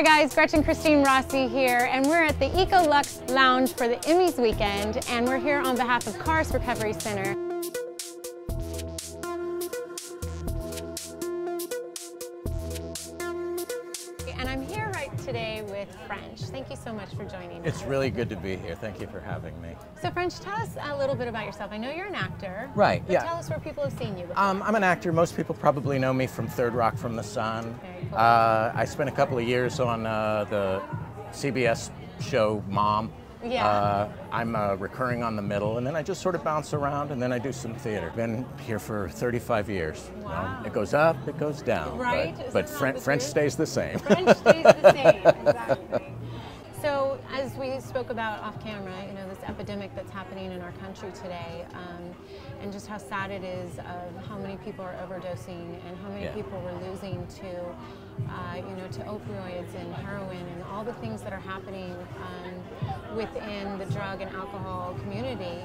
Hi guys, Gretchen Christine Rossi here, and we're at the EcoLuxe Lounge for the Emmys weekend, and we're here on behalf of Carus Recovery Center. With French. Thank you so much for joining It's us. really good to be here. Thank you for having me. So French, tell us a little bit about yourself. I know you're an actor. Right, But yeah. tell us where people have seen you. Um, I'm an actor. Most people probably know me from Third Rock from the Sun. Very cool. Uh, I spent a couple of years on uh, the CBS show Mom. Yeah. Uh, I'm uh, recurring on the middle, and then I just sort of bounce around, and then I do some theater. Been here for 35 years. you know. It goes up, it goes down. Right? But, but that French stays the same. French stays the same, exactly. As we spoke about off camera, you know, this epidemic that's happening in our country today, um, and just how sad it is of how many people are overdosing and how many Yeah. people we're losing to, uh, you know, to opioids and heroin and all the things that are happening um, within the drug and alcohol community.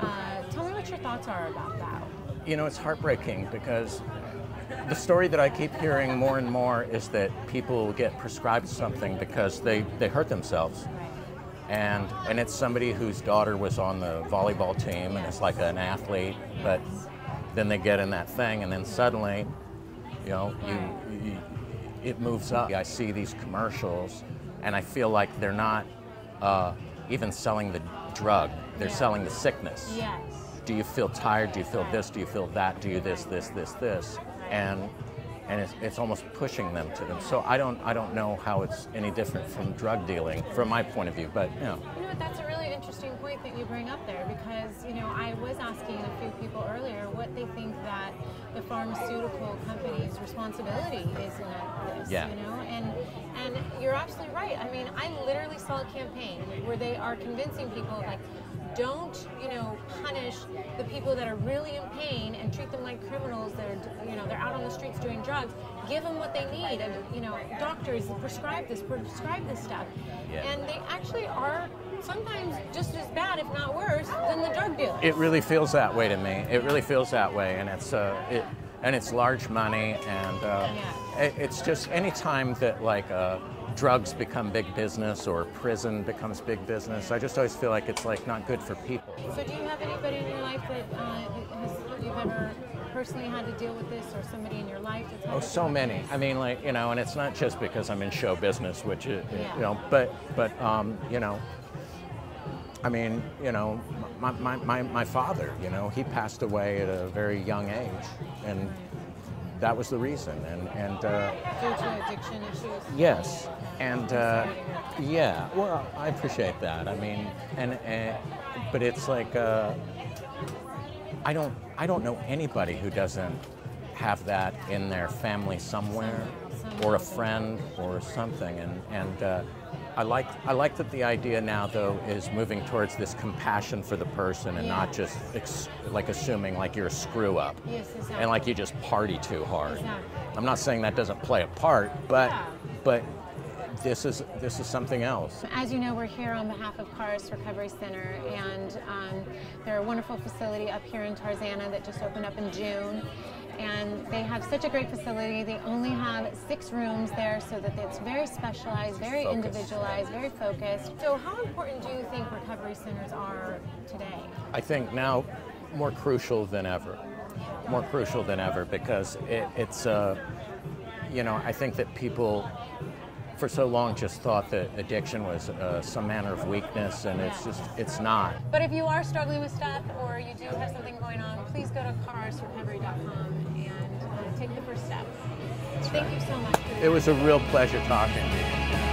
Uh, tell me what your thoughts are about that. You know, it's heartbreaking because the story that I keep hearing more and more is that people get prescribed something because they, they hurt themselves. And, and it's somebody whose daughter was on the volleyball team and it's like an athlete, but then they get in that thing and then suddenly, you know, you, you, it moves up. I see these commercials and I feel like they're not uh, even selling the drug, they're Yeah. selling the sickness Yes. do you feel tired? Do you feel this? Do you feel that? Do you this, this, this, this? And and it's, it's almost pushing them to them. So I don't I don't know how it's any different from drug dealing from my point of view. But you know, You know that's a really interesting point that you bring up there because, you know, I was asking a few people earlier what they think that the pharmaceutical company's responsibility is in this, Yeah. you know? And and you're absolutely right. I mean, I literally saw a campaign where they are convincing people like don't, you know, punish the people that are really in pain and treat them like criminals that are, you know, they're out on the streets doing drugs. Give them what they need. And, you know, doctors prescribe this, prescribe this stuff. Yeah. And they actually are sometimes just as bad, if not worse, than the drug dealers. it really feels that way to me. It really feels that way, and it's uh, it and it's large money, and uh, it, it's just any time that like. Uh, Drugs become big business, or prison becomes big business. I just always feel like it's like not good for people. so, do you have anybody in your life that uh, has you've ever personally had to deal with this, or somebody in your life that's Oh, so many. I mean, like you know, and it's not just because I'm in show business, which is, Yeah. you know, but but um, you know, I mean, you know, my, my, my, my father, you know, he passed away at a very young age, and that was the reason. And and uh, due to addiction issues. yes, and uh, Sorry to hear. yeah, well, I appreciate that. I mean, and, and but it's like uh, I don't I don't know anybody who doesn't have that in their family somewhere, or a friend or something. And and uh, I like I like that the idea now though is moving towards this compassion for the person and not just ex- like assuming like you're a screw up Yes, exactly. and like you just party too hard. Exactly. I'm not saying that doesn't play a part, but Yeah. but this is this is something else. As you know, we're here on behalf of Carus Recovery Center, and um, they're a wonderful facility up here in Tarzana that just opened up in June. And they have such a great facility. They only have six rooms there, so that it's very specialized, very Focused. individualized, very focused. So, how important do you think recovery centers are today? I think now more crucial than ever. More crucial than ever because it, it's uh, you know I think that people for so long just thought that addiction was uh, some manner of weakness and it's just it's not. But if you are struggling with stuff or you do have something going on, please go to carusrecovery.com and uh, take the first step. Thank you so much. It was a real pleasure talking to you.